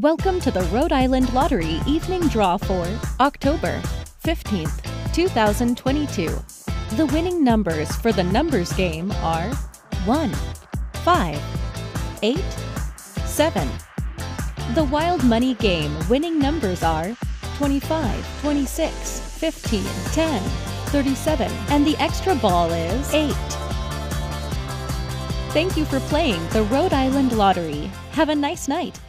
Welcome to the Rhode Island Lottery Evening Draw for October 15th, 2022. The winning numbers for the numbers game are 1, 5, 8, 7. The Wild Money game winning numbers are 25, 26, 15, 10, 37, and the extra ball is 8. Thank you for playing the Rhode Island Lottery. Have a nice night.